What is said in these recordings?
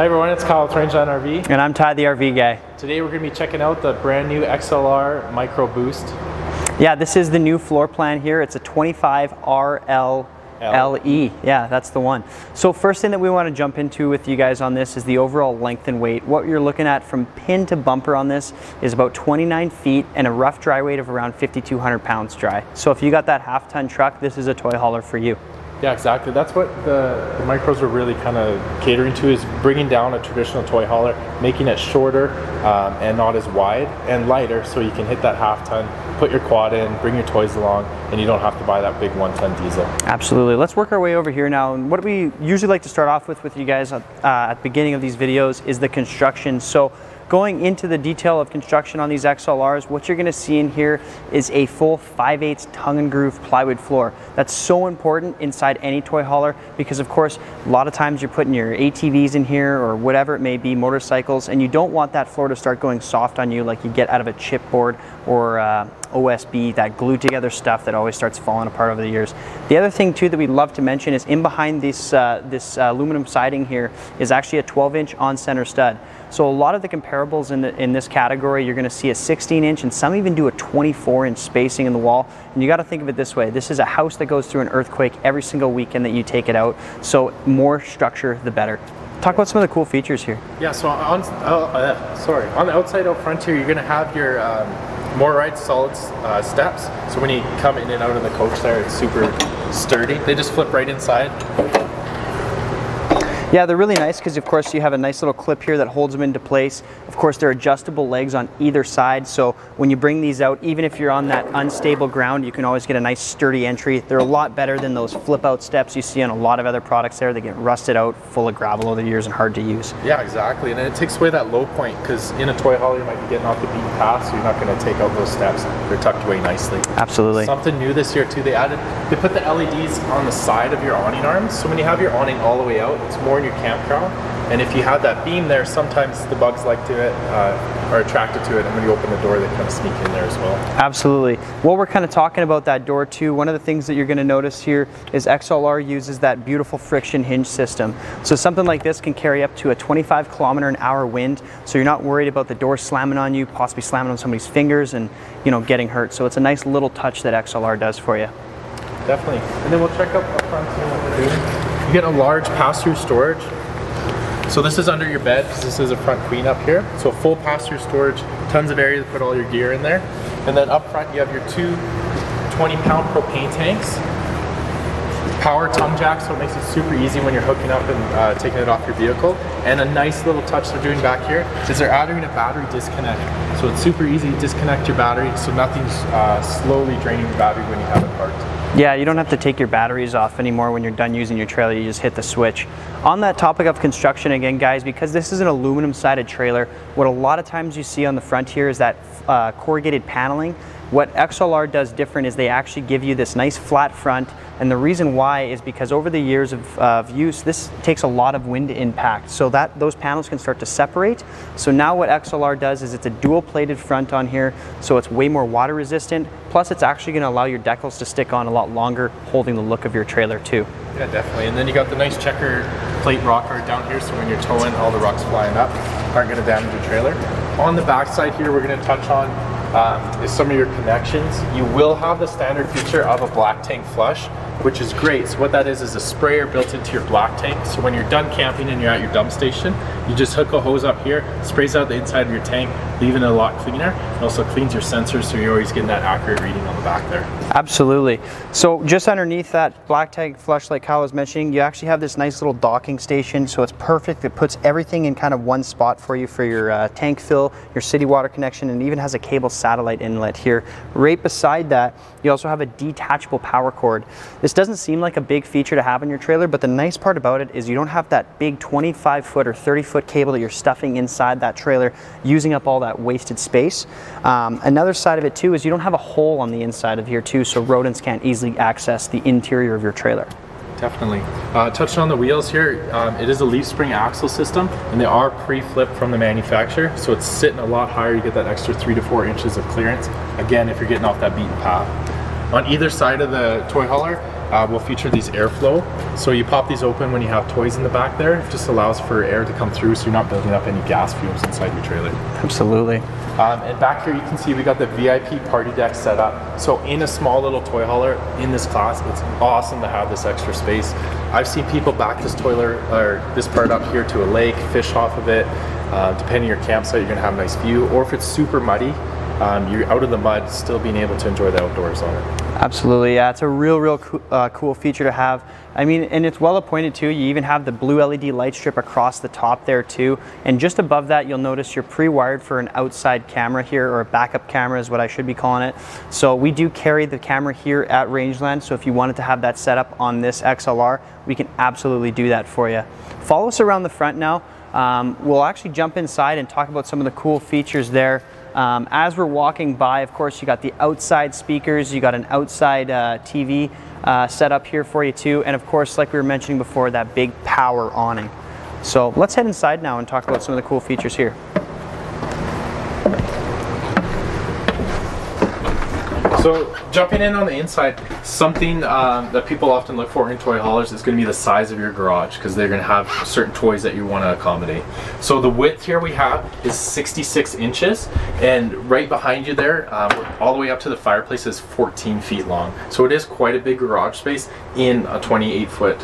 Hi everyone, it's Kyle with Rangeland RV. And I'm Ty, the RV guy. Today we're going to be checking out the brand new XLR Micro Boost. Yeah, this is the new floor plan here. It's a 25RL LE. Yeah, that's the one. So first thing that we want to jump into with you guys on this is the overall length and weight. What you're looking at from pin to bumper on this is about 29 feet and a rough dry weight of around 5,200 pounds dry. So if you got that half ton truck, this is a toy hauler for you. Yeah, exactly. That's what the, the micros are really kind of catering to is bringing down a traditional toy hauler, making it shorter um, and not as wide and lighter so you can hit that half ton, put your quad in, bring your toys along, and you don't have to buy that big one ton diesel. Absolutely. Let's work our way over here now. And what we usually like to start off with with you guys uh, at the beginning of these videos is the construction. So Going into the detail of construction on these XLRs, what you're gonna see in here is a full 5 8 tongue and groove plywood floor. That's so important inside any toy hauler because of course, a lot of times you're putting your ATVs in here or whatever it may be, motorcycles, and you don't want that floor to start going soft on you like you get out of a chipboard or uh, OSB, that glued together stuff that always starts falling apart over the years. The other thing too that we'd love to mention is in behind this, uh, this uh, aluminum siding here is actually a 12 inch on center stud. So a lot of the comparables in, the, in this category, you're gonna see a 16 inch and some even do a 24 inch spacing in the wall. And you gotta think of it this way. This is a house that goes through an earthquake every single weekend that you take it out. So more structure, the better. Talk about some of the cool features here. Yeah, so on, uh, sorry, on the outside out front here, you're gonna have your um, MORryde solid uh, steps. So when you come in and out of the coach there, it's super sturdy. They just flip right inside. Yeah, they're really nice because of course you have a nice little clip here that holds them into place. Of course, they're adjustable legs on either side. So when you bring these out, even if you're on that unstable ground, you can always get a nice sturdy entry. They're a lot better than those flip out steps you see on a lot of other products there. They get rusted out, full of gravel over the years and hard to use. Yeah, exactly. And it takes away that low point because in a toy hauler, you might be getting off the beaten path, so you're not going to take out those steps. They're tucked away nicely. Absolutely. Something new this year too, they added, they put the LEDs on the side of your awning arms. So when you have your awning all the way out, it's more in your campground. And if you have that beam there, sometimes the bugs like to it, uh, are attracted to it, and when you open the door, they kind of sneak in there as well. Absolutely. While we're kind of talking about that door too, one of the things that you're going to notice here is XLR uses that beautiful friction hinge system. So something like this can carry up to a 25 kilometer an hour wind, so you're not worried about the door slamming on you, possibly slamming on somebody's fingers and you know getting hurt. So it's a nice little touch that XLR does for you. Definitely. And then we'll check up up front see what we're doing. You get a large pass-through storage. So this is under your bed because this is a front queen up here. So full pass-through storage, tons of area to put all your gear in there. And then up front you have your two 20 pound propane tanks. Power tongue jack, so it makes it super easy when you're hooking up and uh, taking it off your vehicle. And a nice little touch they're doing back here is they're adding a battery disconnect. So it's super easy to disconnect your battery so nothing's uh, slowly draining the battery when you have it parked. Yeah, you don't have to take your batteries off anymore when you're done using your trailer, you just hit the switch. On that topic of construction again, guys, because this is an aluminum sided trailer, what a lot of times you see on the front here is that uh, corrugated paneling. What XLR does different is they actually give you this nice flat front and the reason why is because over the years of, of, use, this takes a lot of wind impact. So that those panels can start to separate. So now what XLR does is it's a dual plated front on here. So it's way more water resistant. Plus it's actually gonna allow your decals to stick on a lot longer, holding the look of your trailer too. Yeah, definitely. And then you got the nice checker plate rocker down here. So when you're towing, all the rocks flying up aren't gonna damage your trailer. On the back side here, we're gonna touch on um, is some of your connections. You will have the standard feature of a black tank flush, which is great. So what that is is a sprayer built into your black tank. So when you're done camping and you're at your dump station, you just hook a hose up here, sprays out the inside of your tank, leaving a lot cleaner. It also cleans your sensors so you're always getting that accurate reading on the back there. Absolutely. So just underneath that black tank flush like Kyle was mentioning, you actually have this nice little docking station. So it's perfect. It puts everything in kind of one spot for you for your uh, tank fill, your city water connection, and even has a cable satellite inlet here. Right beside that, you also have a detachable power cord. This doesn't seem like a big feature to have in your trailer, but the nice part about it is you don't have that big 25 foot or 30 foot cable that you're stuffing inside that trailer, using up all wasted space. Um, another side of it too is you don't have a hole on the inside of here too, so rodents can't easily access the interior of your trailer. Definitely. Uh, touching on the wheels here, um, it is a leaf spring axle system and they are pre-flipped from the manufacturer. So it's sitting a lot higher. You get that extra three to four inches of clearance. Again, if you're getting off that beaten path. On either side of the toy hauler, uh, will feature these airflow. So you pop these open when you have toys in the back there. It just allows for air to come through so you're not building up any gas fumes inside your trailer. Absolutely. Um, and back here you can see we got the VIP party deck set up. So in a small little toy hauler in this class, it's awesome to have this extra space. I've seen people back this toiler or this part up here to a lake, fish off of it. Uh, depending on your campsite, you're gonna have a nice view. Or if it's super muddy, um, you're out of the mud, still being able to enjoy the outdoors on it. Absolutely, yeah, it's a real, real co uh, cool feature to have. I mean, and it's well appointed too. You even have the blue LED light strip across the top there too. And just above that, you'll notice you're pre-wired for an outside camera here, or a backup camera is what I should be calling it. So we do carry the camera here at Rangeland. So if you wanted to have that set up on this XLR, we can absolutely do that for you. Follow us around the front now. Um, we'll actually jump inside and talk about some of the cool features there. Um, as we're walking by, of course, you got the outside speakers, you got an outside uh, TV uh, set up here for you too, and of course, like we were mentioning before, that big power awning. So let's head inside now and talk about some of the cool features here. So jumping in on the inside, something um, that people often look for in toy haulers is going to be the size of your garage because they're going to have certain toys that you want to accommodate. So the width here we have is 66 inches and right behind you there, um, all the way up to the fireplace is 14 feet long. So it is quite a big garage space in a 28 foot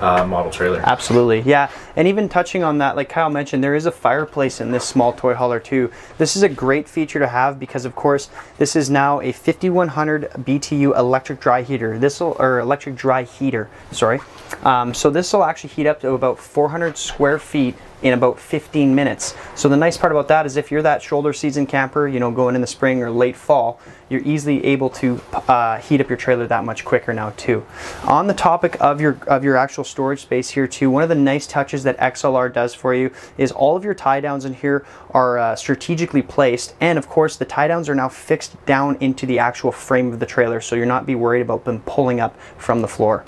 uh, model trailer. Absolutely, yeah. And even touching on that, like Kyle mentioned, there is a fireplace in this small toy hauler too. This is a great feature to have because, of course, this is now a 5100 BTU electric dry heater. This will, or electric dry heater, sorry. Um, so this will actually heat up to about 400 square feet in about 15 minutes. So the nice part about that is if you're that shoulder season camper, you know, going in the spring or late fall, you're easily able to uh, heat up your trailer that much quicker now too. On the topic of your of your actual storage space here too, one of the nice touches that XLR does for you is all of your tie downs in here are uh, strategically placed and of course the tie downs are now fixed down into the actual frame of the trailer so you're not be worried about them pulling up from the floor.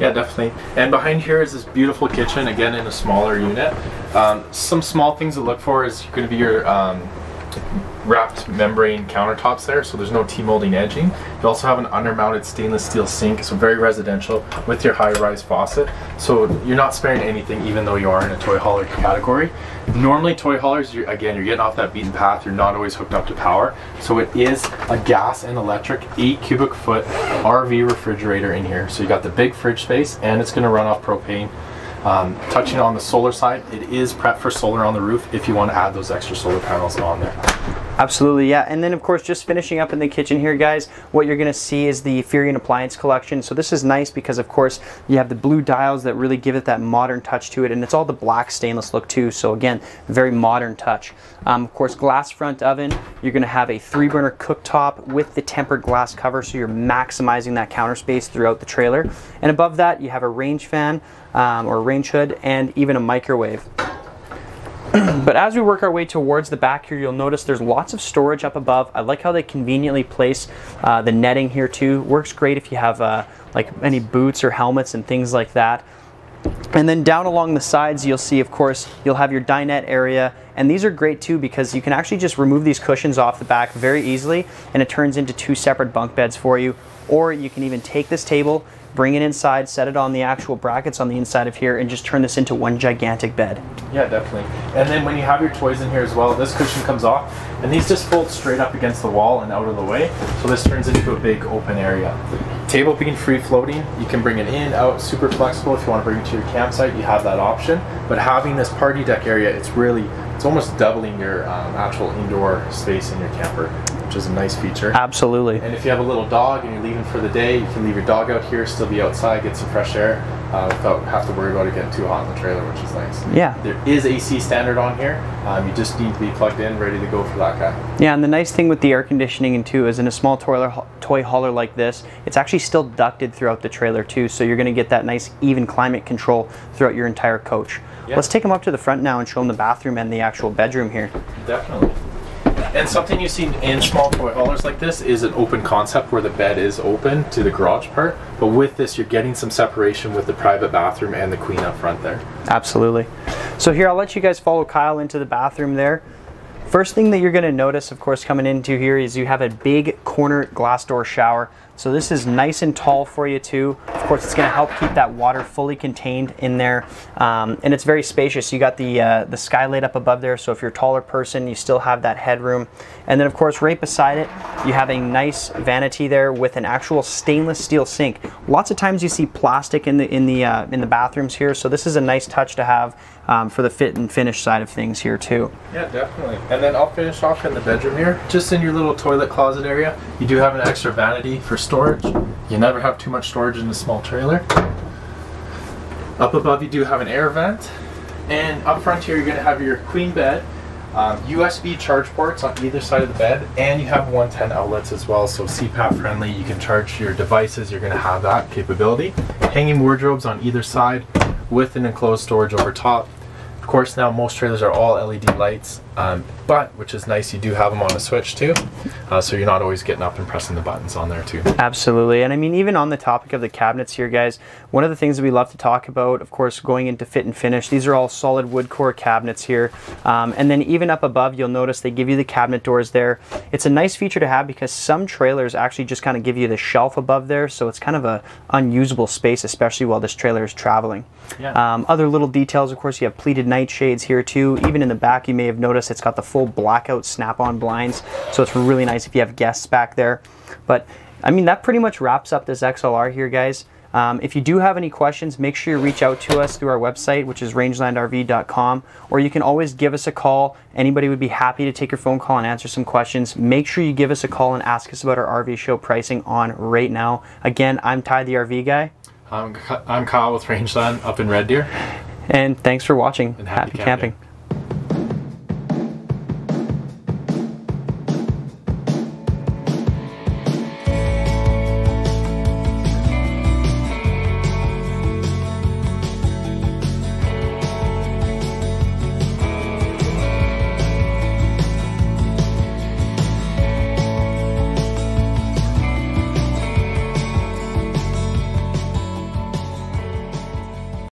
Yeah, definitely. And behind here is this beautiful kitchen, again in a smaller unit. Um, some small things to look for is going to be your um, wrapped membrane countertops there, so there's no T-molding edging. You also have an undermounted stainless steel sink, so very residential with your high-rise faucet. So you're not sparing anything even though you are in a toy hauler category. Normally toy haulers, you're, again, you're getting off that beaten path, you're not always hooked up to power. So it is a gas and electric 8 cubic foot RV refrigerator in here. So you got the big fridge space and it's gonna run off propane. Um, touching on the solar side, it is prep for solar on the roof if you want to add those extra solar panels on there. Absolutely, yeah. And then of course, just finishing up in the kitchen here, guys, what you're gonna see is the Furrion appliance collection. So this is nice because of course, you have the blue dials that really give it that modern touch to it. And it's all the black stainless look too. So again, very modern touch. Um, of course, glass front oven. You're gonna have a three burner cooktop with the tempered glass cover. So you're maximizing that counter space throughout the trailer. And above that, you have a range fan um, or range hood and even a microwave. but as we work our way towards the back here, you'll notice there's lots of storage up above. I like how they conveniently place uh, the netting here too. Works great if you have uh, like any boots or helmets and things like that. And then down along the sides, you'll see, of course, you'll have your dinette area. And these are great too because you can actually just remove these cushions off the back very easily and it turns into two separate bunk beds for you. Or you can even take this table, bring it inside, set it on the actual brackets on the inside of here, and just turn this into one gigantic bed. Yeah, definitely. And then when you have your toys in here as well, this cushion comes off, and these just fold straight up against the wall and out of the way. So this turns into a big open area. Table being free floating, you can bring it in, out, super flexible. If you want to bring it to your campsite, you have that option. But having this party deck area, it's really, it's almost doubling your um, actual indoor space in your camper which is a nice feature. Absolutely. And if you have a little dog and you're leaving for the day, you can leave your dog out here, still be outside, get some fresh air uh, without have to worry about it getting too hot in the trailer, which is nice. Yeah. There is AC standard on here. Um, you just need to be plugged in, ready to go for that guy. Yeah, and the nice thing with the air conditioning and too is in a small toiler, toy hauler like this, it's actually still ducted throughout the trailer too, so you're going to get that nice even climate control throughout your entire coach. Yeah. Let's take them up to the front now and show them the bathroom and the actual bedroom here. Definitely. And something you see in small toy haulers like this is an open concept where the bed is open to the garage part. But with this, you're getting some separation with the private bathroom and the queen up front there. Absolutely. So here, I'll let you guys follow Kyle into the bathroom there. First thing that you're going to notice, of course, coming into here is you have a big corner glass door shower. So this is nice and tall for you too. Of course, it's going to help keep that water fully contained in there, um, and it's very spacious. You got the uh, the skylight up above there, so if you're a taller person, you still have that headroom. And then, of course, right beside it, you have a nice vanity there with an actual stainless steel sink. Lots of times you see plastic in the in the uh, in the bathrooms here, so this is a nice touch to have um, for the fit and finish side of things here too. Yeah, definitely. And then I'll finish off in the bedroom here. Just in your little toilet closet area, you do have an extra vanity for storage. You never have too much storage in a small trailer. Up above you do have an air vent. And up front here you're going to have your queen bed, um, USB charge ports on either side of the bed, and you have 110 outlets as well, so CPAP friendly. You can charge your devices, you're going to have that capability. Hanging wardrobes on either side with an enclosed storage over top. Of course, now most trailers are all LED lights, um, but which is nice, you do have them on a switch too, uh, so you're not always getting up and pressing the buttons on there too. Absolutely. And I mean, even on the topic of the cabinets here, guys, one of the things that we love to talk about, of course, going into fit and finish, these are all solid wood core cabinets here. Um, and then even up above, you'll notice they give you the cabinet doors there. It's a nice feature to have because some trailers actually just kind of give you the shelf above there, so it's kind of a unusable space, especially while this trailer is traveling. Yeah. Um, other little details, of course, you have pleated night shades here too. Even in the back, you may have noticed it's got the full blackout snap-on blinds, so it's really nice if you have guests back there. But I mean, that pretty much wraps up this XLR here, guys. Um, if you do have any questions, make sure you reach out to us through our website, which is rangelandrv.com, or you can always give us a call. Anybody would be happy to take your phone call and answer some questions. Make sure you give us a call and ask us about our RV show pricing on right now. Again, I'm Ty, the RV guy. I'm, I'm Kyle with Rangeland up in Red Deer. And thanks for watching. And happy, happy camping. camping.